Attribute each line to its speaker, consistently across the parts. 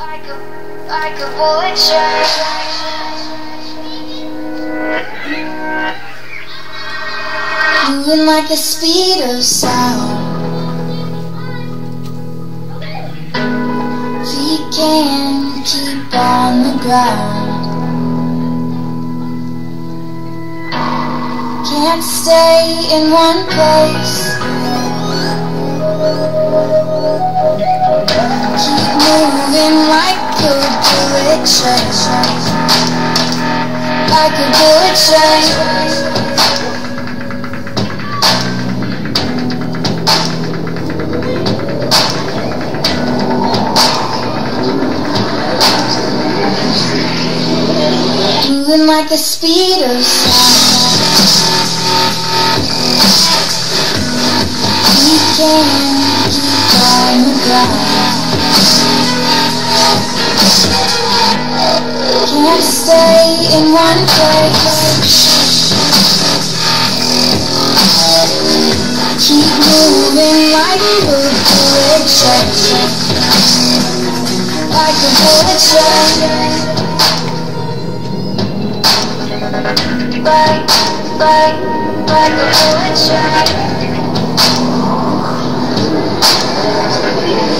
Speaker 1: Like a, like a bullet train. Moving like the speed of sound. Feet can't keep on the ground. Can't stay in one place. Train. Like a bullet train. Moving like the speed of sound. We can keep on the ground. Can't stay in one place. Keep moving like a bullet train. Like a bullet train. Like, like, like a bullet train.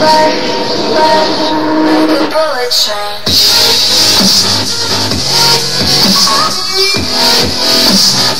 Speaker 1: Like, like, like a bullet train. Can't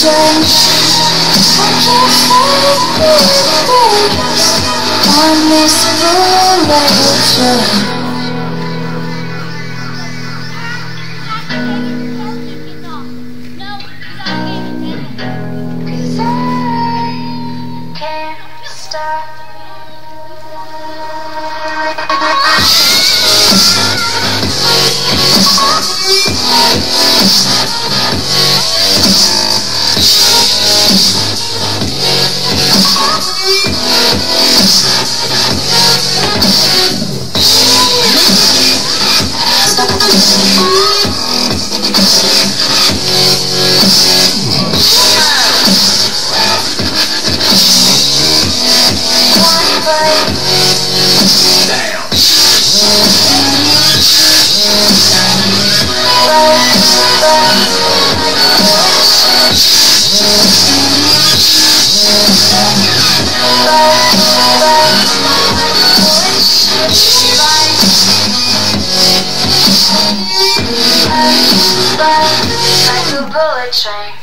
Speaker 1: train. I can't find the on this can't stop. One a bullet train. Eh?